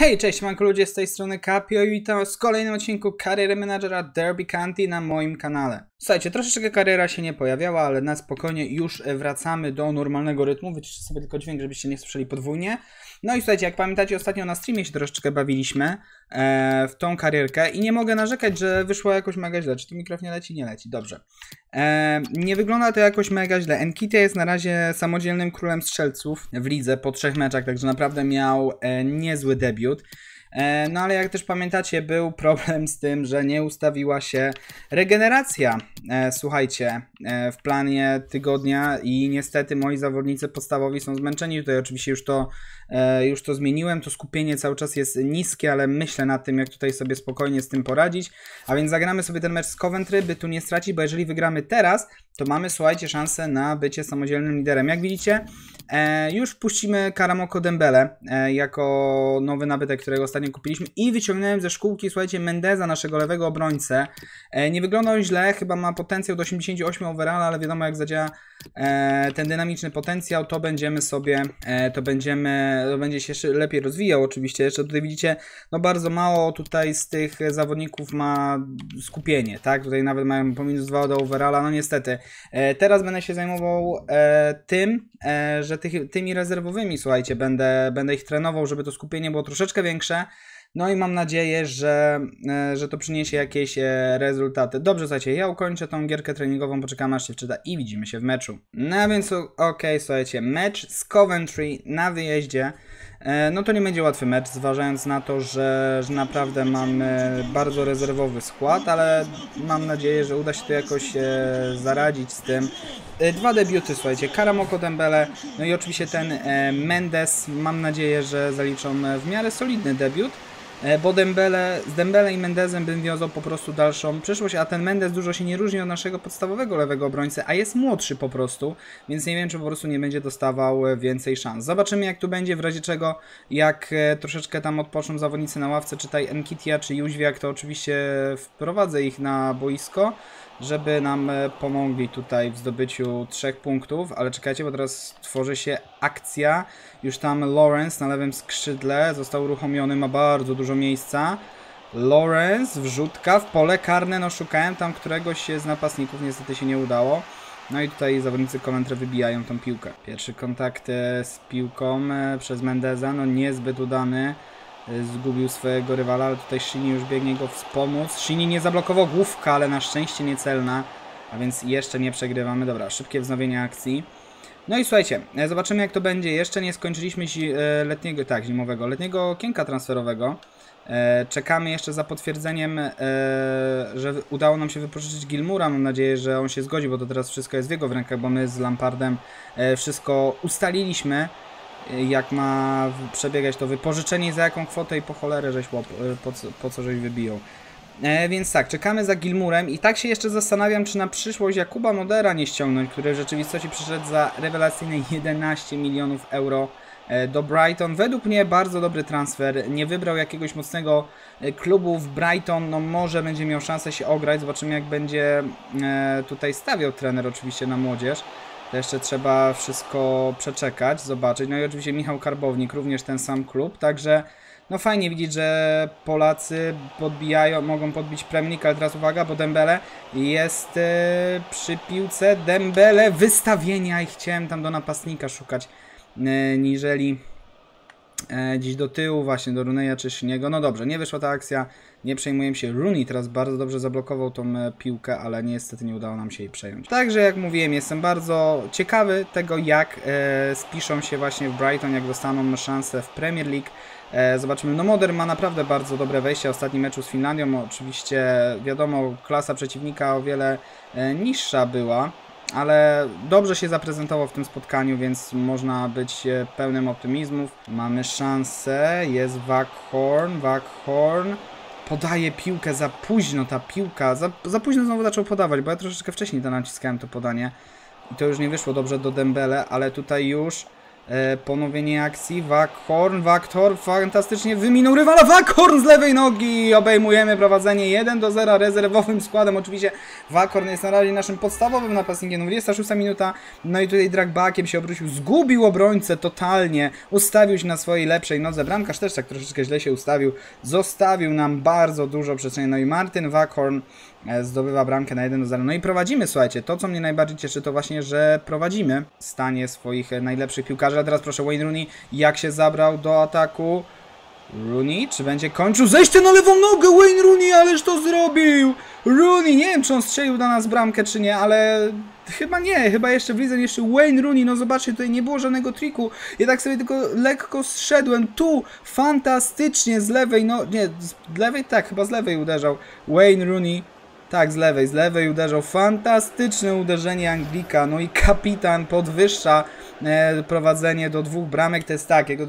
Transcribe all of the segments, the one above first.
Hej, cześć, manko ludzie, z tej strony Capio i was w kolejnym odcinku Kariery Managera Derby County na moim kanale. Słuchajcie, troszeczkę kariera się nie pojawiała, ale na spokojnie już wracamy do normalnego rytmu. Wyciszę sobie tylko dźwięk, żebyście nie słyszeli podwójnie. No i słuchajcie, jak pamiętacie, ostatnio na streamie się troszeczkę bawiliśmy e, w tą karierkę i nie mogę narzekać, że wyszło jakoś mega źle. Czy tu mikrofon nie leci? Nie leci, dobrze. E, nie wygląda to jakoś mega źle. Enkitia jest na razie samodzielnym królem strzelców w lidze po trzech meczach, także naprawdę miał e, niezły debiut. E, no ale jak też pamiętacie, był problem z tym, że nie ustawiła się regeneracja, e, słuchajcie, e, w planie tygodnia i niestety moi zawodnicy podstawowi są zmęczeni. Tutaj oczywiście już to, już to zmieniłem, to skupienie cały czas jest niskie, ale myślę nad tym, jak tutaj sobie spokojnie z tym poradzić. A więc zagramy sobie ten mecz z Coventry, by tu nie stracić, bo jeżeli wygramy teraz, to mamy, słuchajcie, szansę na bycie samodzielnym liderem. Jak widzicie, E, już wpuścimy Karamoko Dembele e, jako nowy nabytek, którego ostatnio kupiliśmy i wyciągnąłem ze szkółki, słuchajcie, Mendeza, naszego lewego obrońcę. E, nie wyglądał źle, chyba ma potencjał do 88 overall, ale wiadomo jak zadziała ten dynamiczny potencjał, to będziemy sobie, e, to będziemy, to będzie się lepiej rozwijał oczywiście. Jeszcze tutaj widzicie, no bardzo mało tutaj z tych zawodników ma skupienie, tak? Tutaj nawet mają po minus 2 do overalla, no niestety. E, teraz będę się zajmował tym, że tych, tymi rezerwowymi, słuchajcie, będę, będę ich trenował, żeby to skupienie było troszeczkę większe. No i mam nadzieję, że, e, że to przyniesie jakieś e, rezultaty. Dobrze, słuchajcie, ja ukończę tą gierkę treningową, poczekam aż się wczyta i widzimy się w meczu. No więc okej, okay, słuchajcie, mecz z Coventry na wyjeździe. E, no to nie będzie łatwy mecz, zważając na to, że, że naprawdę mamy bardzo rezerwowy skład, ale mam nadzieję, że uda się to jakoś zaradzić z tym. Dwa debiuty, słuchajcie, Karamoko Dembele, no i oczywiście ten Mendes, mam nadzieję, że zaliczą w miarę solidny debiut. E, bo Dembele, z Dembele i Mendezem bym wiązał po prostu dalszą przyszłość, a ten Mendez dużo się nie różni od naszego podstawowego lewego obrońcy, a jest młodszy po prostu, więc nie wiem, czy po prostu nie będzie dostawał więcej szans. Zobaczymy, jak tu będzie, w razie czego, jak e, troszeczkę tam odpoczną zawodnicy na ławce, czytaj Enkitia czy Jóźwiak, to oczywiście wprowadzę ich na boisko, żeby nam e, pomogli tutaj w zdobyciu trzech punktów, ale czekajcie, bo teraz tworzy się akcja. Już tam Lawrence na lewym skrzydle został uruchomiony, ma bardzo dużo miejsca. Lawrence, wrzutka w pole karne, no szukałem tam któregoś z napastników, niestety się nie udało. No i tutaj zawodnicy Coventry wybijają tą piłkę. Pierwszy kontakt e, z piłką e, przez Mendeza, no niezbyt udany. Y, zgubił swojego rywala, ale tutaj Shini już biegnie go wspomóc. Shini nie zablokował główka, ale na szczęście niecelna, a więc jeszcze nie przegrywamy. Dobra, szybkie wznowienie akcji. No i słuchajcie, e, zobaczymy jak to będzie. Jeszcze nie skończyliśmy e, letniego, tak, zimowego, letniego okienka transferowego. E, czekamy jeszcze za potwierdzeniem, że udało nam się wypożyczyć Gilmura. Mam nadzieję, że on się zgodzi, bo to teraz wszystko jest w jego rękach, bo my z Lampardem wszystko ustaliliśmy jak ma przebiegać to wypożyczenie, za jaką kwotę i po cholerę żeś łop, e, po, po co żeś wybiją. E, więc tak, czekamy za Gilmurem i tak się jeszcze zastanawiam, czy na przyszłość Jakuba Modera nie ściągnąć, który w rzeczywistości przyszedł za rewelacyjne 11 milionów euro e, do Brighton. Według mnie bardzo dobry transfer. Nie wybrał jakiegoś mocnego e, klubu w Brighton. No może będzie miał szansę się ograć. Zobaczymy jak będzie tutaj stawiał trener oczywiście na młodzież. To jeszcze trzeba wszystko przeczekać, zobaczyć. No i oczywiście Michał Karbownik, również ten sam klub, także no fajnie widzieć, że Polacy podbijają, mogą podbić Premiernik, ale teraz uwaga, bo Dembele jest e, przy piłce. Dembele wystawienia i chciałem tam do napastnika szukać, e, niżeli gdzieś do tyłu właśnie, do Runeja czy Szyniego. No dobrze, nie wyszła ta akcja, nie przejmujemy się. Rooney teraz bardzo dobrze zablokował tą e, piłkę, ale niestety nie udało nam się jej przejąć. Także jak mówiłem, jestem bardzo ciekawy tego, jak e, spiszą się właśnie w Brighton, jak dostaną szansę w Premier League. E, zobaczymy, no Modern ma naprawdę bardzo dobre wejście. Ostatni meczu z Finlandią, oczywiście wiadomo, klasa przeciwnika o wiele e, niższa była, ale dobrze się zaprezentował w tym spotkaniu, więc można być e, pełnym optymizmów. Mamy szansę, jest Waghorn, Waghorn podaje piłkę za późno, ta piłka, za, za późno znowu zaczął podawać, bo ja troszeczkę wcześniej naciskałem to podanie. I to już nie wyszło dobrze do Dembele, ale tutaj już ponowienie akcji, Wakhorn, Waktor fantastycznie wyminął rywala, Wakhorn z lewej nogi, obejmujemy prowadzenie 1 do 0 rezerwowym składem, oczywiście Wakhorn jest na razie naszym podstawowym napastnikiem, 26 minuta, no i tutaj Dragbakiem się obrócił, zgubił obrońcę totalnie, ustawił się na swojej lepszej nodze, bramkarz też tak troszeczkę źle się ustawił, zostawił nam bardzo dużo przestrzeni, no i Martin Wakhorn E, zdobywa bramkę na 1 do 0. No i prowadzimy, słuchajcie. To, co mnie najbardziej cieszy, to właśnie, że prowadzimy stanie swoich e, najlepszych piłkarzy. A teraz proszę Wayne Rooney, jak się zabrał do ataku. Rooney, czy będzie kończył zejście na lewą nogę? Wayne Rooney, ależ to zrobił! Rooney, nie wiem, czy on strzelił do nas bramkę, czy nie, ale chyba nie, chyba jeszcze w lidze jeszcze Wayne Rooney, no zobaczcie, tutaj nie było żadnego triku, ja tak sobie tylko lekko zszedłem, tu fantastycznie z lewej, no nie, z lewej, tak, chyba z lewej uderzał Wayne Rooney, tak, z lewej, z lewej uderzał. Fantastyczne uderzenie Anglika. No i kapitan podwyższa e, prowadzenie do dwóch bramek. To jest tak, jego, e,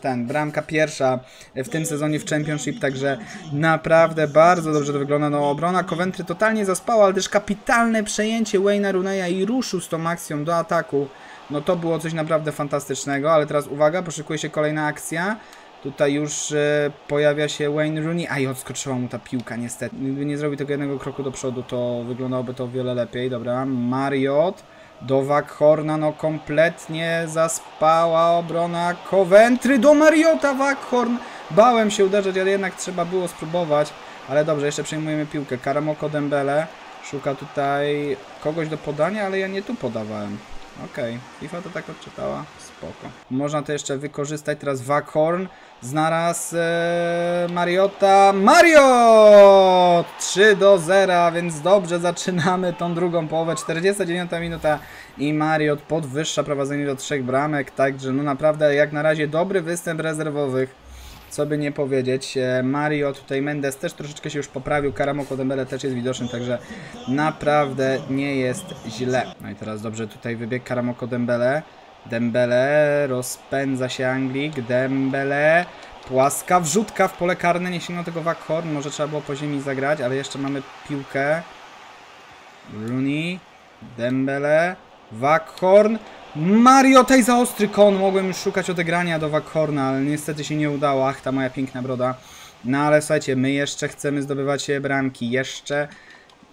ten, bramka pierwsza w tym sezonie w Championship, także naprawdę bardzo dobrze to wygląda. No obrona Coventry totalnie zaspała, ale też kapitalne przejęcie Wayne'a Runeya i ruszył z tą akcją do ataku. No to było coś naprawdę fantastycznego, ale teraz uwaga, poszykuje się kolejna akcja. Tutaj już e, pojawia się Wayne Rooney. A i odskoczyła mu ta piłka niestety. Gdyby nie zrobił tego jednego kroku do przodu, to wyglądałoby to o wiele lepiej. Dobra, Mariot do Waghorna, no kompletnie zaspała obrona Coventry do Mariota Waghorn. Bałem się uderzać, ale jednak trzeba było spróbować. Ale dobrze, jeszcze przejmujemy piłkę. Karamoko Dembele szuka tutaj kogoś do podania, ale ja nie tu podawałem. Okej, okay. FIFA to tak odczytała. Spoko. Można to jeszcze wykorzystać. Teraz Waghorn. Znaraz e, Mariota. Mario! 3 do 0, więc dobrze zaczynamy tą drugą połowę. 49 minuta i Mariot podwyższa prowadzenie do trzech bramek. Także no naprawdę jak na razie dobry występ rezerwowych co by nie powiedzieć. E, Mario, tutaj Mendes też troszeczkę się już poprawił, Karamoko Dembele też jest widoczny, także naprawdę nie jest źle. No i teraz dobrze tutaj wybieg Karamoko Dembele. Dembele, rozpędza się Anglik, Dembele, płaska wrzutka w pole karne, nie sięgnął tego Waghorn, może trzeba było po ziemi zagrać, ale jeszcze mamy piłkę. Rooney, Dembele, Waghorn, Mario, tej za ostry kon. Mogłem już szukać odegrania do Waghorna, ale niestety się nie udało. Ach, ta moja piękna broda. No ale słuchajcie, my jeszcze chcemy zdobywać bramki. Jeszcze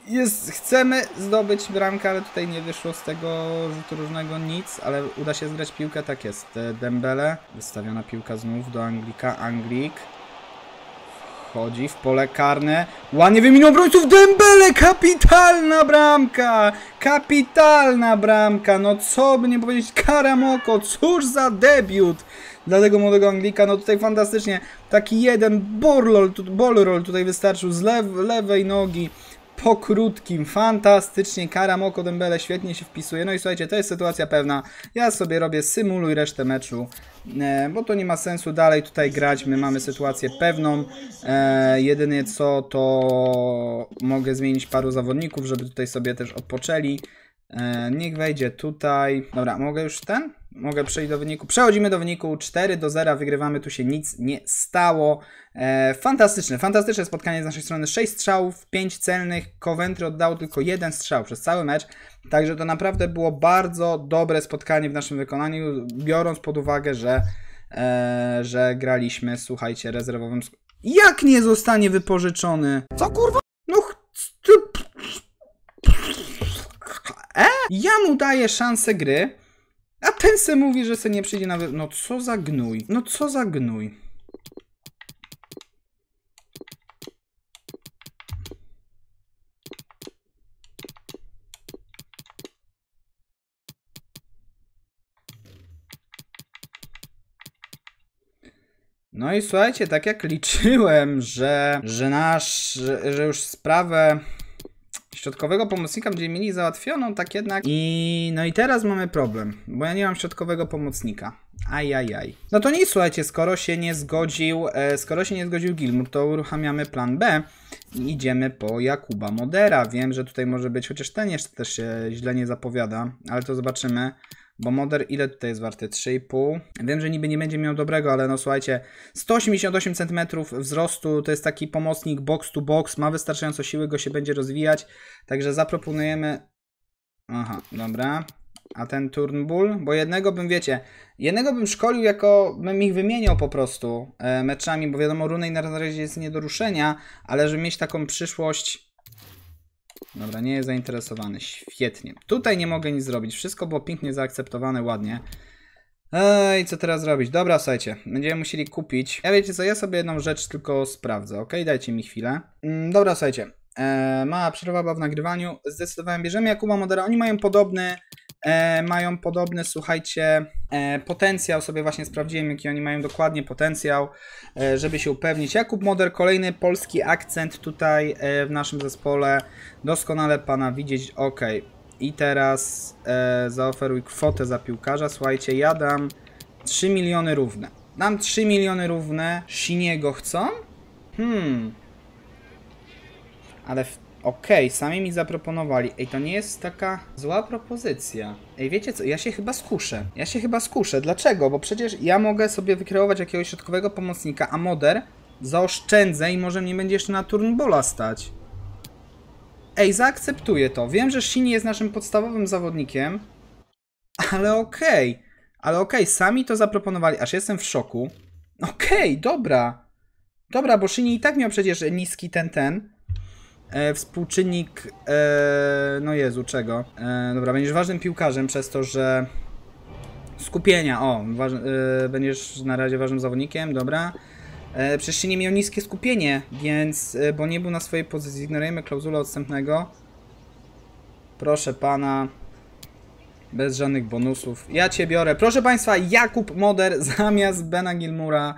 jest, chcemy zdobyć bramkę, ale tutaj nie wyszło z tego rzutu różnego nic, ale uda się zgrać piłkę, tak jest. Dembele, wystawiona piłka znów do Anglika, Anglik. Wchodzi w pole karne. Ładnie wyminął obrońców Dembele! Kapitalna bramka! Kapitalna bramka! No co by nie powiedzieć, Karamoko, cóż za debiut! Dla tego młodego Anglika, no tutaj fantastycznie. Taki jeden bolrol tutaj wystarczył z lew lewej nogi po krótkim, fantastycznie, Karamoko Dembele świetnie się wpisuje, no i słuchajcie, to jest sytuacja pewna, ja sobie robię symuluj resztę meczu, e, bo to nie ma sensu. Dalej tutaj grać, my mamy sytuację pewną, e, jedynie co to mogę zmienić paru zawodników, żeby tutaj sobie też odpoczęli, e, niech wejdzie tutaj, dobra, mogę już ten? Mogę przejść do wyniku. Przechodzimy do wyniku 4 do 0, wygrywamy, tu się nic nie stało. E, fantastyczne, fantastyczne spotkanie z naszej strony. 6 strzałów, 5 celnych. Coventry oddało tylko jeden strzał przez cały mecz. Także to naprawdę było bardzo dobre spotkanie w naszym wykonaniu, biorąc pod uwagę, że, e, że graliśmy, słuchajcie, rezerwowym. Jak nie zostanie wypożyczony? Co kurwa? No, e? Ja mu daję szansę gry. A ten se mówi, że se nie przyjdzie nawet. No co za gnój. No co za gnój. No i słuchajcie, tak jak liczyłem, że, że nasz, że, że już sprawę Środkowego pomocnika będziemy mieli załatwioną, tak jednak. I no i teraz mamy problem, bo ja nie mam środkowego pomocnika. Ajajaj. No to nic, słuchajcie, skoro się nie zgodził, e, skoro się nie zgodził Gilmour, to uruchamiamy plan B i idziemy po Jakuba Modera. Wiem, że tutaj może być, chociaż ten jeszcze też się źle nie zapowiada, ale to zobaczymy. Bo Moder ile tutaj jest warty? 3,5. Wiem, że niby nie będzie miał dobrego, ale no słuchajcie, 188 cm wzrostu, to jest taki pomocnik box to box, ma wystarczająco siły, go się będzie rozwijać, także zaproponujemy... Aha, dobra. A ten Turnbull? Bo jednego bym, wiecie, jednego bym szkolił jako, bym ich wymieniał po prostu e, meczami, bo wiadomo, Runej na razie jest nie do ruszenia, ale żeby mieć taką przyszłość... Dobra, nie jest zainteresowany. Świetnie. Tutaj nie mogę nic zrobić. Wszystko było pięknie zaakceptowane, ładnie. Ej, co teraz zrobić? Dobra, słuchajcie, będziemy musieli kupić. Ja wiecie co, ja sobie jedną rzecz tylko sprawdzę, ok? Dajcie mi chwilę. Mm, dobra, słuchajcie, e, mała przerwa w nagrywaniu. Zdecydowałem, bierzemy Jakuba Modera. Oni mają podobny, e, mają podobny, słuchajcie, e, potencjał. Sobie właśnie sprawdziłem, jaki oni mają dokładnie potencjał, e, żeby się upewnić. Jakub Moder, kolejny polski akcent tutaj e, w naszym zespole. Doskonale pana widzieć, ok. I teraz e, zaoferuj kwotę za piłkarza. Słuchajcie, ja dam 3 miliony równe. Dam 3 miliony równe. Siniego chcą? Hmm. Ale w... okej, okay, sami mi zaproponowali. Ej, to nie jest taka zła propozycja. Ej, wiecie co? Ja się chyba skuszę. Ja się chyba skuszę. Dlaczego? Bo przecież ja mogę sobie wykreować jakiegoś środkowego pomocnika, a Moder zaoszczędzę i może mnie będzie jeszcze na turnbola stać. Ej, zaakceptuję to. Wiem, że Shini jest naszym podstawowym zawodnikiem, ale okej. Okay. Ale okej, okay, sami to zaproponowali, aż jestem w szoku. Okej, okay, dobra. Dobra, bo Shini i tak miał przecież niski ten, ten. E, współczynnik, e, no Jezu, czego? E, dobra, będziesz ważnym piłkarzem przez to, że skupienia, o, waż, e, będziesz na razie ważnym zawodnikiem, dobra. E, przecież nie miał niskie skupienie, więc, e, bo nie był na swojej pozycji. Ignorujemy klauzulę odstępnego. Proszę pana. Bez żadnych bonusów. Ja cię biorę. Proszę państwa, Jakub Moder zamiast Bena Gilmura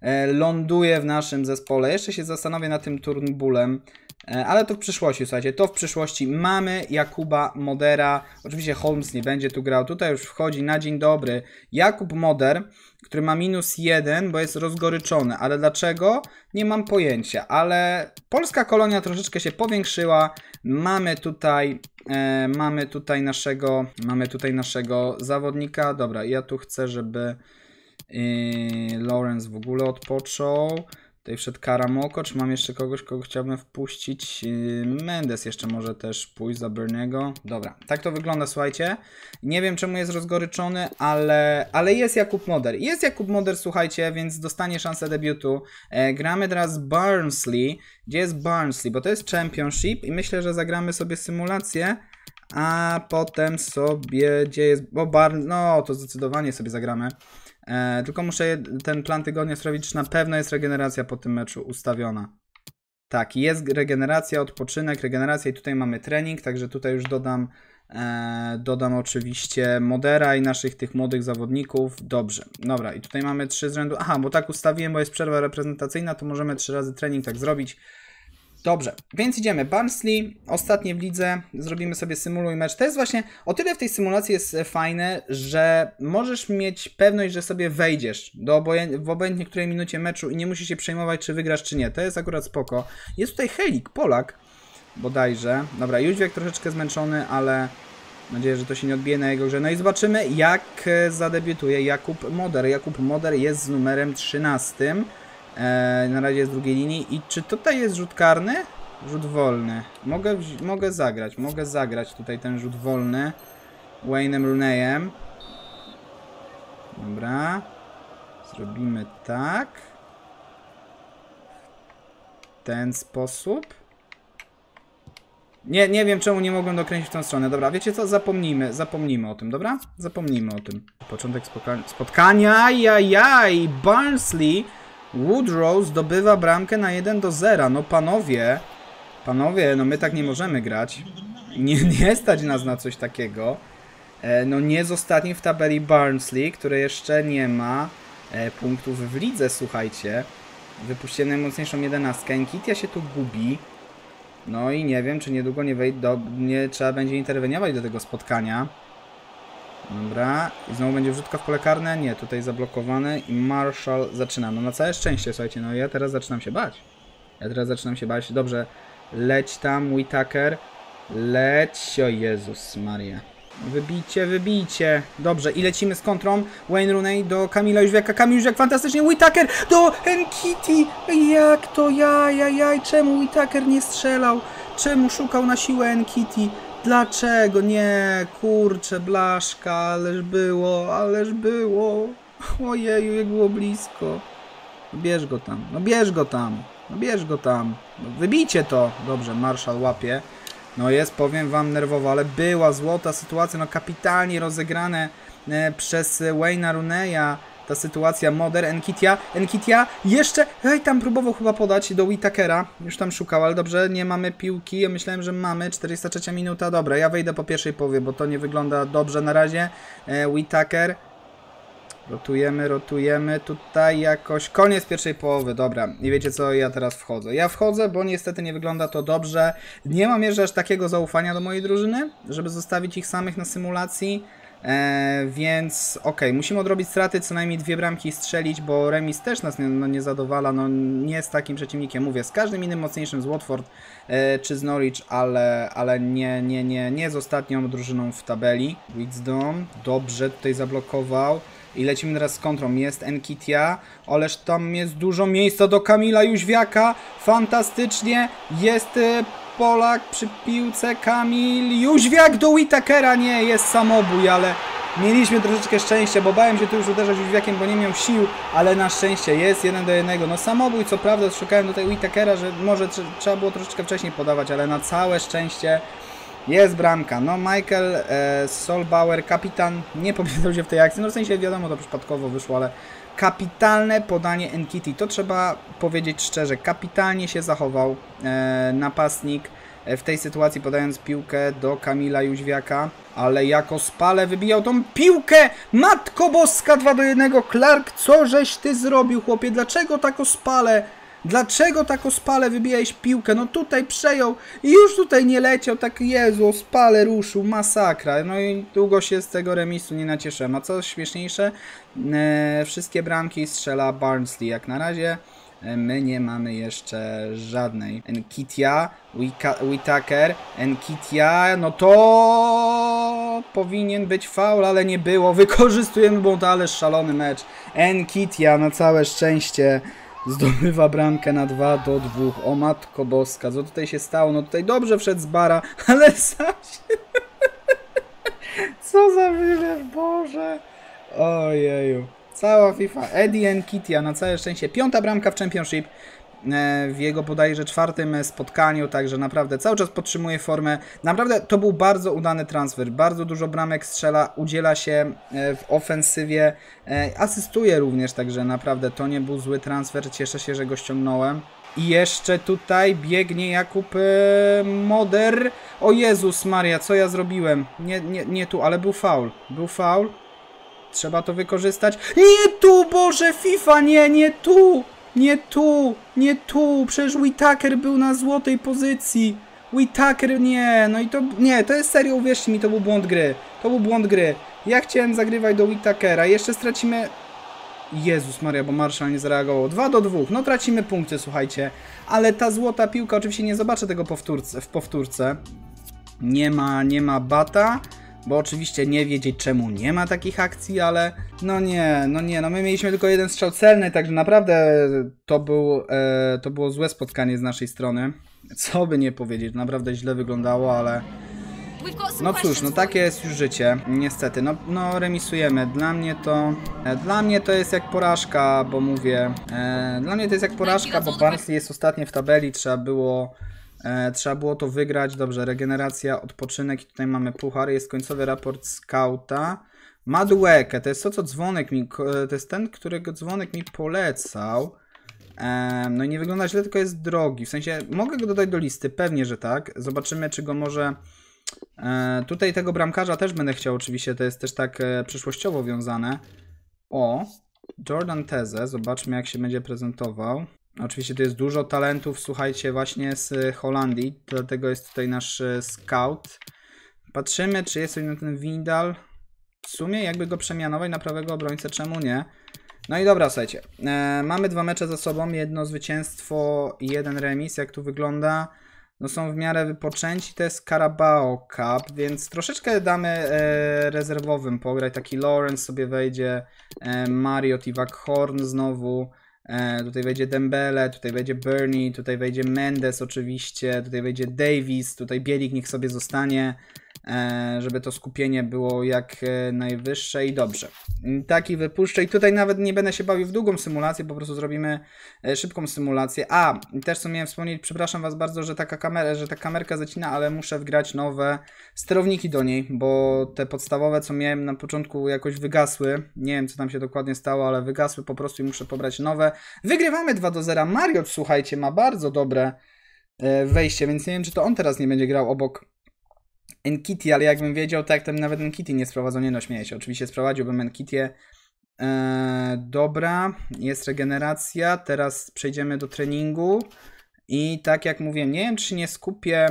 e, ląduje w naszym zespole. Jeszcze się zastanowię nad tym turnbulem. E, ale to w przyszłości, słuchajcie, to w przyszłości mamy Jakuba Modera. Oczywiście Holmes nie będzie tu grał. Tutaj już wchodzi na dzień dobry Jakub Moder, który ma minus jeden, bo jest rozgoryczony. Ale dlaczego? Nie mam pojęcia. Ale polska kolonia troszeczkę się powiększyła. Mamy tutaj, e, mamy tutaj naszego, mamy tutaj naszego zawodnika. Dobra, ja tu chcę, żeby e, Lawrence w ogóle odpoczął. Tutaj wszedł Karamoko, czy mam jeszcze kogoś, kogo chciałbym wpuścić? Yy, Mendes jeszcze może też pójść za Berniego. Dobra, tak to wygląda, słuchajcie. Nie wiem czemu jest rozgoryczony, ale, ale jest Jakub Moder. Jest Jakub Moder, słuchajcie, więc dostanie szansę debiutu. E, gramy teraz Barnsley. Gdzie jest Barnsley? Bo to jest Championship i myślę, że zagramy sobie symulację. A potem sobie, gdzie jest, bo Barn, no to zdecydowanie sobie zagramy. E, tylko muszę ten plan tygodnia sprawdzić, czy na pewno jest regeneracja po tym meczu ustawiona. Tak, jest regeneracja, odpoczynek, regeneracja i tutaj mamy trening, także tutaj już dodam, e, dodam oczywiście Modera i naszych tych młodych zawodników. Dobrze, dobra i tutaj mamy trzy z rzędu. Aha, bo tak ustawiłem, bo jest przerwa reprezentacyjna, to możemy trzy razy trening tak zrobić. Dobrze, więc idziemy. Barnsley, ostatnie w lidze, zrobimy sobie symuluj mecz. To jest właśnie, o tyle w tej symulacji jest fajne, że możesz mieć pewność, że sobie wejdziesz do obojętnie, w obojętnie której minucie meczu i nie musisz się przejmować, czy wygrasz, czy nie. To jest akurat spoko. Jest tutaj Helik, Polak, bodajże. Dobra, Jóźwiak troszeczkę zmęczony, ale mam nadzieję, że to się nie odbije na jego grze. No i zobaczymy, jak zadebiutuje Jakub Moder. Jakub Moder jest z numerem 13. E, na razie jest drugiej linii. I czy tutaj jest rzut karny? Rzut wolny. Mogę, mogę zagrać, mogę zagrać tutaj ten rzut wolny. Wayne'em Rooneyem. Dobra. Zrobimy tak. W ten sposób. Nie, nie wiem czemu nie mogłem dokręcić w tą stronę. Dobra, wiecie co? Zapomnijmy, zapomnijmy o tym, dobra? Zapomnijmy o tym. Początek spotkania. Spotkania, jajaj, Barnsley Woodrow zdobywa bramkę na 1 do 0. No panowie, panowie, no my tak nie możemy grać. Nie, nie stać nas na coś takiego. E, no nie z ostatnim w tabeli Barnsley, który jeszcze nie ma e, punktów w lidze, słuchajcie. Wypuściłem najmocniejszą jedenastkę. Enkitia się tu gubi. No i nie wiem, czy niedługo nie, wejdę, nie trzeba będzie interweniować do tego spotkania. Dobra. I znowu będzie wrzutka w pole karne? Nie, tutaj zablokowane i Marshall zaczyna. No na całe szczęście, słuchajcie, no ja teraz zaczynam się bać. Ja teraz zaczynam się bać. Dobrze, leć tam, Whitaker. Leć, o Jezus Maria. Wybijcie, wybijcie. Dobrze, i lecimy z kontrą. Wayne Rooney do Kamila Jóźwiaka. Kamil Jóźwiak fantastycznie. Whitaker do Enkiti. Jak to? Jaj, jaj, jaj. Czemu Whitaker nie strzelał? Czemu szukał na siłę Enkiti? Dlaczego? Nie, kurczę, blaszka, ależ było, ależ było. Ojeju, jak było blisko. No bierz go tam, no bierz go tam, no bierz go tam. No wybijcie to. Dobrze, Marshall łapie. No jest, powiem wam, nerwowo, ale była złota sytuacja, no kapitalnie rozegrane e, przez Wayne'a Runeya ta sytuacja, Moder, Enkitia, Enkitia jeszcze, hej, tam próbował chyba podać do Whitakera, już tam szukał, ale dobrze, nie mamy piłki, ja myślałem, że mamy, 403 minuta, dobra, ja wejdę po pierwszej połowie, bo to nie wygląda dobrze na razie, e, Whitaker, rotujemy, rotujemy, tutaj jakoś, koniec pierwszej połowy, dobra, i wiecie co, ja teraz wchodzę, ja wchodzę, bo niestety nie wygląda to dobrze, nie mam jeszcze aż takiego zaufania do mojej drużyny, żeby zostawić ich samych na symulacji, E, więc okej, okay, musimy odrobić straty, co najmniej dwie bramki strzelić, bo remis też nas nie, no, nie zadowala, no nie z takim przeciwnikiem, mówię, z każdym innym mocniejszym z Watford e, czy z Norwich, ale, ale nie, nie, nie, nie z ostatnią drużyną w tabeli. Wisdom, dobrze tutaj zablokował. I lecimy teraz z kontrą. Jest Enkitia, ależ tam jest dużo miejsca do Kamila Jóźwiaka. Fantastycznie. Jest e, Polak przy piłce, Kamil, Jóźwiak do Whitakera, nie, jest samobój, ale mieliśmy troszeczkę szczęścia, bo bałem się tu już uderzać Jóźwiakiem, bo nie miał sił, ale na szczęście jest jeden do jednego. No samobój, co prawda, szukałem tego Whitakera, że może tr trzeba było troszeczkę wcześniej podawać, ale na całe szczęście jest bramka. No Michael e, Solbauer, kapitan, nie popisał się w tej akcji, no w sensie wiadomo, to przypadkowo wyszło, ale kapitalne podanie Enkiti. To trzeba powiedzieć szczerze. Kapitalnie się zachował e, napastnik e, w tej sytuacji podając piłkę do Kamila Jóźwiaka. Ale jako spale wybijał tą piłkę! Matko Boska 2 do 1. Clark, co żeś ty zrobił, chłopie? Dlaczego tak ospale? Dlaczego tak ospale wybijałeś piłkę? No tutaj przejął i już tutaj nie leciał, tak Jezu, ospale ruszył, masakra. No i długo się z tego remisu nie nacieszyłem. A co śmieszniejsze, e, wszystkie bramki strzela Barnsley jak na razie. E, my nie mamy jeszcze żadnej. Enkitia, Whitaker, Enkitia, no to powinien być faul, ale nie było. Wykorzystujemy błąd, ale szalony mecz. Enkitia, na całe szczęście zdobywa bramkę na 2 do 2. O matko boska, co tutaj się stało? No tutaj dobrze wszedł z bara, ale. Co za wylew, Boże! Ojeju. Cała FIFA. Eddie Enkitia na całe szczęście. Piąta bramka w Championship. E, w jego bodajże czwartym spotkaniu, także naprawdę cały czas podtrzymuje formę. Naprawdę to był bardzo udany transfer, bardzo dużo bramek strzela, udziela się e, w ofensywie, e, asystuje również, także naprawdę to nie był zły transfer, cieszę się, że go ściągnąłem. I jeszcze tutaj biegnie Jakub Moder. O Jezus Maria, co ja zrobiłem? Nie, nie, nie tu, ale był faul. Był faul. Trzeba to wykorzystać. Nie tu, Boże, FIFA, nie, nie tu! Nie tu, nie tu, przecież Whitaker był na złotej pozycji. Whitaker nie, no i to, nie, to jest serio, uwierzcie mi, to był błąd gry. To był błąd gry. Ja chciałem zagrywać do Whitakera, jeszcze stracimy... Jezus Maria, bo Marshall nie zareagował. 2 do 2, no tracimy punkty, słuchajcie. Ale ta złota piłka, oczywiście nie zobaczę tego powtórce, w powtórce. Nie ma, nie ma bata bo oczywiście nie wiedzieć czemu nie ma takich akcji, ale no nie, no nie, no my mieliśmy tylko jeden strzał celny, także naprawdę to, był, e, to było złe spotkanie z naszej strony. Co by nie powiedzieć, naprawdę źle wyglądało, ale... No cóż, no takie jest już życie, niestety, no, no remisujemy. Dla mnie to, e, dla mnie to jest jak porażka, bo mówię, e, dla mnie to jest jak porażka, bo Barnsley jest ostatnie w tabeli, trzeba było E, trzeba było to wygrać. Dobrze, regeneracja, odpoczynek i tutaj mamy puchar. Jest końcowy raport scouta. Madueke, to jest to, co dzwonek mi, to jest ten, którego dzwonek mi polecał. E, no i nie wygląda źle, tylko jest drogi. W sensie, mogę go dodać do listy, pewnie, że tak. Zobaczymy, czy go może... E, tutaj tego bramkarza też będę chciał oczywiście, to jest też tak e, przyszłościowo wiązane. O, Jordan Teze, zobaczmy jak się będzie prezentował. Oczywiście tu jest dużo talentów, słuchajcie, właśnie z Holandii, dlatego jest tutaj nasz e, scout. Patrzymy, czy jest na ten Windal. W sumie jakby go przemianować na prawego obrońcę, czemu nie? No i dobra, słuchajcie, e, mamy dwa mecze za sobą, jedno zwycięstwo i jeden remis, jak tu wygląda. No są w miarę wypoczęci, to jest Carabao Cup, więc troszeczkę damy e, rezerwowym pograć, taki Lawrence sobie wejdzie, e, Mario Tivak Horn znowu, E, tutaj wejdzie Dembele, tutaj wejdzie Bernie, tutaj wejdzie Mendes oczywiście, tutaj wejdzie Davis, tutaj Bielik niech sobie zostanie, e, żeby to skupienie było jak e, najwyższe i dobrze. Taki wypuszczę i tutaj nawet nie będę się bawił w długą symulację, po prostu zrobimy e, szybką symulację. A, też co miałem wspomnieć, przepraszam Was bardzo, że taka kamera, że ta kamerka zacina, ale muszę wgrać nowe sterowniki do niej, bo te podstawowe, co miałem na początku jakoś wygasły. Nie wiem, co tam się dokładnie stało, ale wygasły po prostu i muszę pobrać nowe. Wygrywamy 2 do 0. Mariot, słuchajcie, ma bardzo dobre e, wejście, więc nie wiem, czy to on teraz nie będzie grał obok Enkiti, ale jakbym wiedział, tak, to nawet Enkiti nie sprowadzał. Nie no, śmieję się. Oczywiście sprowadziłbym Enkitię. Eee, dobra, jest regeneracja. Teraz przejdziemy do treningu. I tak jak mówiłem, nie wiem, czy nie skupię.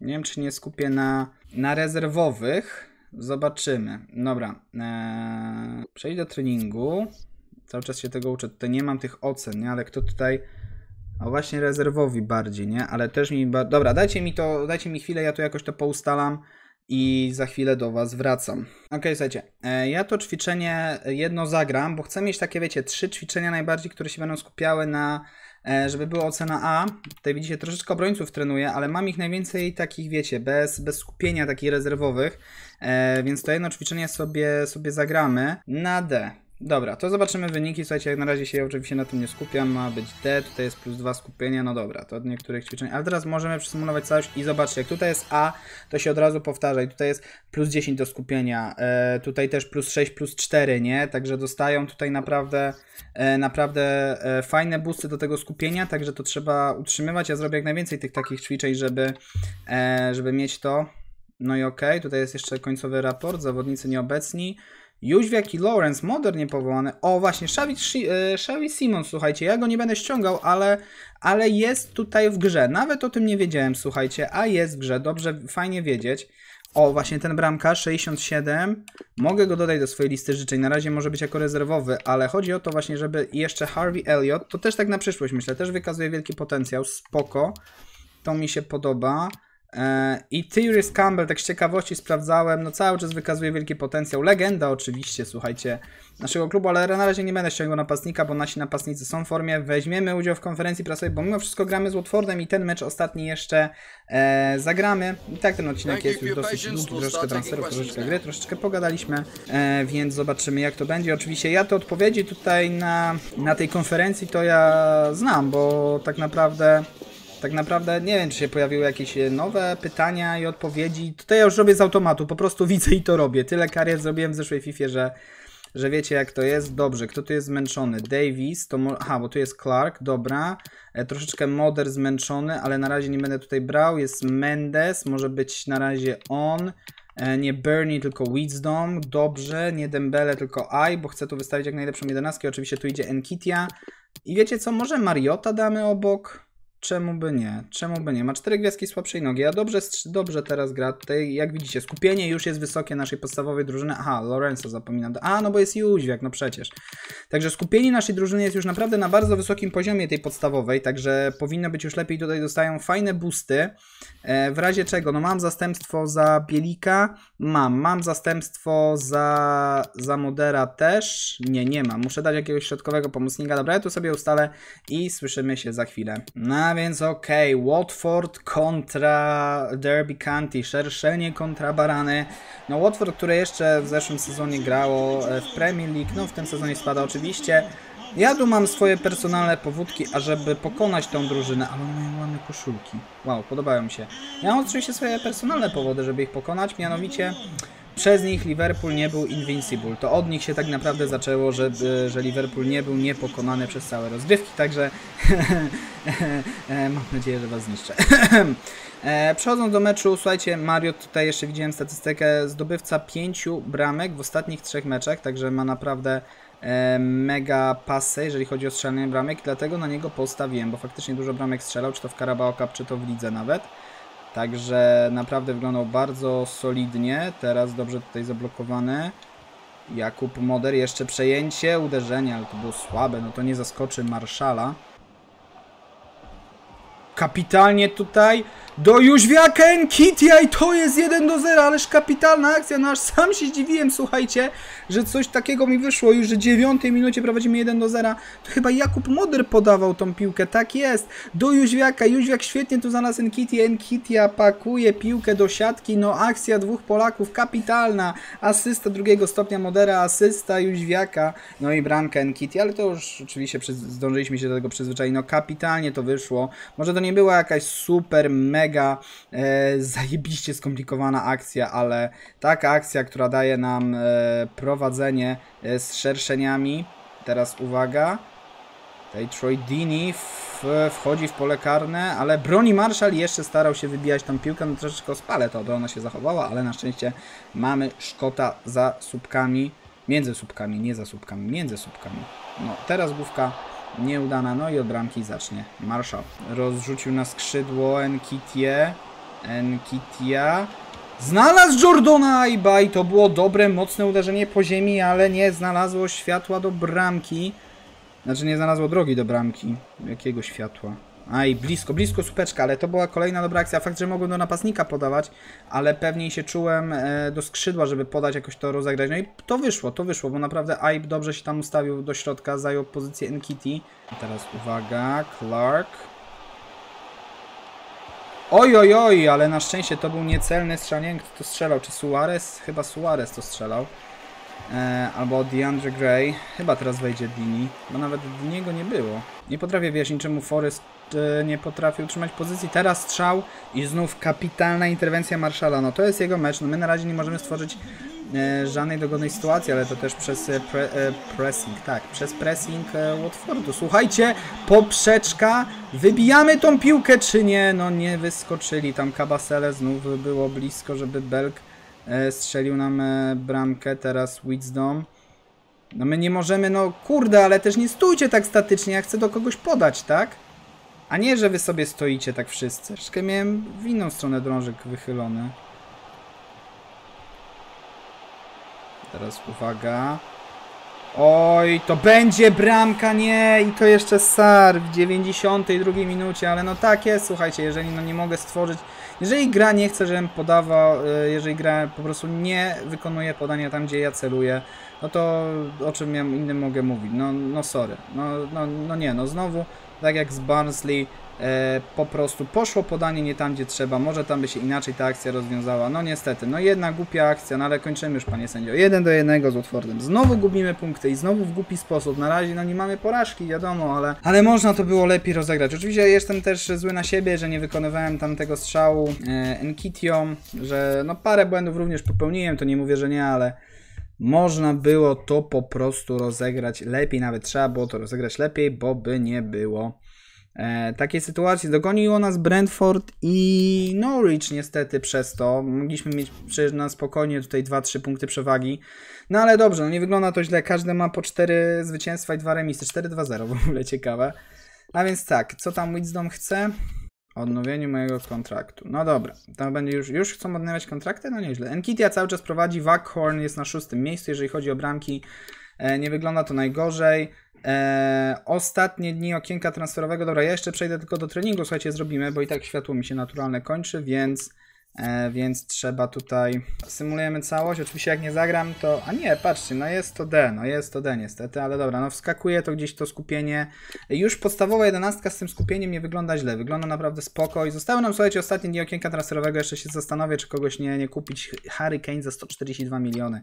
Nie wiem, czy nie skupię na, na rezerwowych. Zobaczymy. Dobra. Eee, przejdź do treningu. Cały czas się tego uczę. Tutaj nie mam tych ocen, nie? Ale kto tutaj. A właśnie rezerwowi bardziej, nie? Ale też mi. Ba... Dobra, dajcie mi to, dajcie mi chwilę, ja tu jakoś to poustalam i za chwilę do Was wracam. Ok, słuchajcie, e, ja to ćwiczenie jedno zagram, bo chcę mieć takie, wiecie, trzy ćwiczenia najbardziej, które się będą skupiały na, e, żeby była ocena A. Tutaj widzicie, troszeczkę obrońców trenuję, ale mam ich najwięcej takich, wiecie, bez, bez skupienia takich rezerwowych, e, więc to jedno ćwiczenie sobie, sobie zagramy na D. Dobra, to zobaczymy wyniki. Słuchajcie, jak na razie się oczywiście na tym nie skupiam. Ma być D, tutaj jest plus 2 skupienia. No dobra, to od niektórych ćwiczeń. Ale teraz możemy przesymulować całość i zobaczcie, jak tutaj jest A, to się od razu powtarza. I tutaj jest plus 10 do skupienia. E, tutaj też plus 6, plus 4, nie? Także dostają tutaj naprawdę, e, naprawdę e, fajne boosty do tego skupienia. Także to trzeba utrzymywać. Ja zrobię jak najwięcej tych takich ćwiczeń, żeby, e, żeby mieć to. No i okej, okay. tutaj jest jeszcze końcowy raport. Zawodnicy nieobecni. Jóźwiak i Lawrence, modernie powołane. O, właśnie, Xavi Simon, słuchajcie, ja go nie będę ściągał, ale, ale jest tutaj w grze. Nawet o tym nie wiedziałem, słuchajcie, a jest w grze, dobrze, fajnie wiedzieć. O, właśnie ten bramka 67. Mogę go dodać do swojej listy życzeń. Na razie może być jako rezerwowy, ale chodzi o to właśnie, żeby jeszcze Harvey Elliott, to też tak na przyszłość myślę, też wykazuje wielki potencjał, spoko. To mi się podoba. E, I Tyrese Campbell, tak z ciekawości sprawdzałem, no cały czas wykazuje wielki potencjał. Legenda oczywiście, słuchajcie, naszego klubu, ale na razie nie będę ściągał napastnika, bo nasi napastnicy są w formie. Weźmiemy udział w konferencji prasowej, bo mimo wszystko gramy z Watfordem i ten mecz ostatni jeszcze e, zagramy. I tak ten odcinek jest już dosyć długi, troszeczkę transferów, troszeczkę gry, troszeczkę pogadaliśmy, e, więc zobaczymy jak to będzie. Oczywiście ja te odpowiedzi tutaj na, na tej konferencji to ja znam, bo tak naprawdę tak naprawdę nie wiem, czy się pojawiły jakieś e, nowe pytania i odpowiedzi. Tutaj ja już robię z automatu, po prostu widzę i to robię. Tyle karier zrobiłem w zeszłej FIFA, że, że wiecie jak to jest. Dobrze, kto tu jest zmęczony? Davis, to aha, bo tu jest Clark, dobra. E, troszeczkę Moder zmęczony, ale na razie nie będę tutaj brał. Jest Mendes, może być na razie on. E, nie Bernie, tylko Wisdom. Dobrze, nie Dembele, tylko I, bo chcę tu wystawić jak najlepszą jedenastkę. Oczywiście tu idzie Enkitia. I wiecie co, może Mariota damy obok? Czemu by nie? Czemu by nie? Ma cztery gwiazdki słabszej nogi, a dobrze, dobrze teraz gra. Tutaj, jak widzicie, skupienie już jest wysokie naszej podstawowej drużyny. Aha, Lorenzo zapominam. A, no bo jest Jóźwiak, no przecież. Także skupienie naszej drużyny jest już naprawdę na bardzo wysokim poziomie tej podstawowej, także powinno być już lepiej. Tutaj dostają fajne boosty. E, w razie czego? No mam zastępstwo za Bielika, mam. Mam zastępstwo za, za Modera też. Nie, nie mam. Muszę dać jakiegoś środkowego pomocnika. Dobra, ja tu sobie ustalę i słyszymy się za chwilę. No więc okej, okay. Watford kontra Derby County, szerszenie kontra Barany. No Watford, które jeszcze w zeszłym sezonie grało e, w Premier League, no w tym sezonie spada oczywiście. Ja tu mam swoje personalne powódki, ażeby pokonać tą drużynę, ale mają ładne koszulki. Wow, podobają mi się. Ja mam oczywiście swoje personalne powody, żeby ich pokonać, mianowicie przez nich Liverpool nie był invincible. To od nich się tak naprawdę zaczęło, że, że Liverpool nie był niepokonany przez całe rozgrywki, także mam nadzieję, że was zniszczę. E, przechodząc do meczu, słuchajcie, Mario tutaj jeszcze widziałem statystykę, zdobywca pięciu bramek w ostatnich trzech meczach, także ma naprawdę e, mega pasy, jeżeli chodzi o strzelanie bramek, dlatego na niego postawiłem, bo faktycznie dużo bramek strzelał, czy to w Carabao Cup, czy to w lidze nawet. Także naprawdę wyglądał bardzo solidnie. Teraz dobrze tutaj zablokowany. Jakub Moder, jeszcze przejęcie, uderzenie, ale to było słabe. No to nie zaskoczy Marszala. Kapitalnie tutaj. Do Jóźwiaka Enkitia i to jest 1 do 0, ależ kapitalna akcja, no aż sam się zdziwiłem, słuchajcie, że coś takiego mi wyszło, już w 9 minucie prowadzimy 1 do 0, to chyba Jakub Moder podawał tą piłkę, tak jest, do Jóźwiaka, Jóźwiak świetnie tu znalazł Enkitia, Enkitia pakuje piłkę do siatki, no akcja dwóch Polaków, kapitalna, asysta drugiego stopnia Modera, asysta Jóźwiaka, no i bramka Enkitia, ale to już oczywiście zdążyliśmy się do tego przyzwyczaić, no kapitalnie to wyszło, może to nie była jakaś super, mega e, zajebiście skomplikowana akcja, ale taka akcja, która daje nam e, prowadzenie e, z szerszeniami. Teraz uwaga. Tutaj Troy Dini wchodzi w pole karne, ale broni Marshall jeszcze starał się wybijać tą piłkę, no troszeczkę spale to ona się zachowała, ale na szczęście mamy Szkota za słupkami, między słupkami, nie za słupkami, między słupkami. No, teraz główka Nieudana, no i od bramki zacznie Marshall. Rozrzucił na skrzydło Enkitie. Enkitia. Znalazł Jordona Iba i to było dobre, mocne uderzenie po ziemi, ale nie znalazło światła do bramki. Znaczy nie znalazło drogi do bramki. Jakiego światła? Aj, blisko, blisko supeczka, ale to była kolejna dobra akcja. Fakt, że mogłem do napastnika podawać, ale pewniej się czułem e, do skrzydła, żeby podać jakoś to rozegrać. No i to wyszło, to wyszło, bo naprawdę Aib dobrze się tam ustawił do środka, zajął pozycję Nkiti. Teraz uwaga, Clark. Oj, oj, oj, ale na szczęście to był niecelny strzał. Nie wiem, kto to strzelał, czy Suarez? Chyba Suarez to strzelał. E, albo DeAndre Gray. Chyba teraz wejdzie Dini, bo nawet Diniego nie było. Nie potrafię wyjaśnić, czemu Forest e, nie potrafi utrzymać pozycji. Teraz strzał i znów kapitalna interwencja Marszala. No to jest jego mecz. No my na razie nie możemy stworzyć e, żadnej dogodnej sytuacji, ale to też przez e, pre, e, pressing, tak, przez pressing e, Watfordu. Słuchajcie, poprzeczka, wybijamy tą piłkę czy nie? No nie wyskoczyli, tam Kabasele znów było blisko, żeby Belk strzelił nam e, bramkę, teraz Wisdom. No my nie możemy, no kurde, ale też nie stójcie tak statycznie, ja chcę do kogoś podać, tak? A nie, że wy sobie stoicie tak wszyscy. Troszkę miałem w inną stronę drążek wychylony. Teraz uwaga. Oj, to będzie bramka, nie! I to jeszcze Sar w 92 minucie, ale no tak jest, słuchajcie, jeżeli no nie mogę stworzyć... Jeżeli gra nie chce, żebym podawał, e, jeżeli gra po prostu nie wykonuje podania tam, gdzie ja celuję, no to o czym ja innym mogę mówić? No, no sorry. No, no, no nie, no znowu, tak jak z Barnsley, po prostu poszło podanie nie tam, gdzie trzeba. Może tam by się inaczej ta akcja rozwiązała. No niestety, no jedna głupia akcja, no ale kończymy już, panie sędzio. Jeden do jednego z Watfordem. Znowu gubimy punkty i znowu w głupi sposób. Na razie, no nie mamy porażki, wiadomo, ale, ale można to było lepiej rozegrać. Oczywiście jestem też zły na siebie, że nie wykonywałem tamtego strzału e, że no parę błędów również popełniłem, to nie mówię, że nie, ale można było to po prostu rozegrać lepiej, nawet trzeba było to rozegrać lepiej, bo by nie było e, takiej sytuacji. Dogoniło nas Brentford i Norwich niestety przez to. Mogliśmy mieć przecież na spokojnie tutaj 2-3 punkty przewagi. No ale dobrze, no nie wygląda to źle. Każdy ma po 4 zwycięstwa i 2 remisy. 4-2-0 w ogóle ciekawe. A więc tak, co tam Wisdom chce? Odnowieniu mojego kontraktu. No dobra, to będzie już, już chcą odnawiać kontrakty? No nieźle. Enkitia cały czas prowadzi, Waghorn jest na szóstym miejscu, jeżeli chodzi o bramki. E, nie wygląda to najgorzej. E, ostatnie dni okienka transferowego. Dobra, ja jeszcze przejdę tylko do treningu, słuchajcie, zrobimy, bo i tak światło mi się naturalne kończy, więc E, więc trzeba tutaj... Symulujemy całość, oczywiście jak nie zagram to... A nie, patrzcie, no jest to D, no jest to D niestety, ale dobra, no wskakuje to gdzieś to skupienie. Już podstawowa jedenastka z tym skupieniem nie wygląda źle, wygląda naprawdę spoko i zostały nam, słuchajcie, ostatnie dni okienka transferowego, jeszcze się zastanowię, czy kogoś nie, nie kupić. Harry Kane za 142 miliony.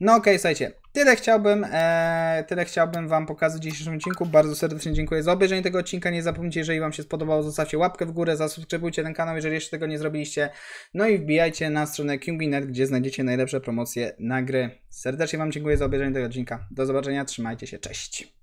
No okej, okay, słuchajcie, tyle chciałbym, e, tyle chciałbym Wam pokazać w dzisiejszym odcinku. Bardzo serdecznie dziękuję za obejrzenie tego odcinka. Nie zapomnijcie, jeżeli Wam się spodobało, zostawcie łapkę w górę, zasubskrybujcie ten kanał, jeżeli jeszcze tego nie zrobiliście. No i wbijajcie na stronę Kingi.net, gdzie znajdziecie najlepsze promocje na gry. Serdecznie Wam dziękuję za obejrzenie tego odcinka. Do zobaczenia, trzymajcie się, cześć.